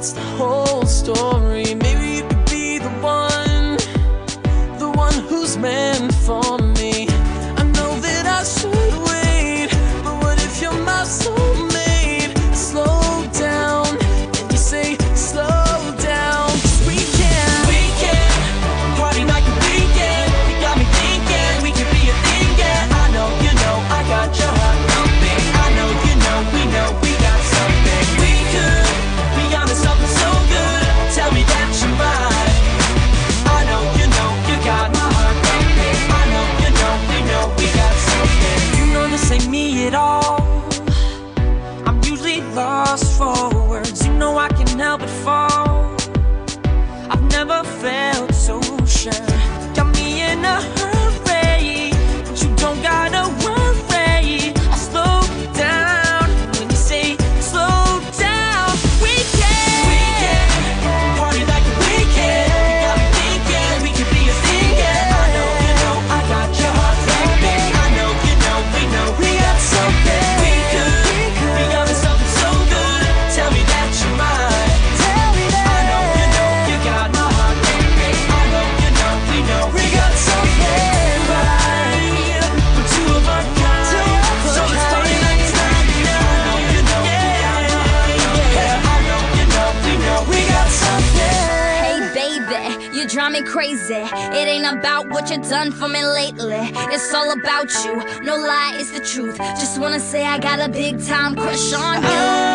what's the whole drive me crazy. It ain't about what you done for me lately. It's all about you. No lie, it's the truth. Just wanna say I got a big time crush on you.